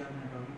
juggernaut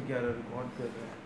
ग्यारह record कर रहे है?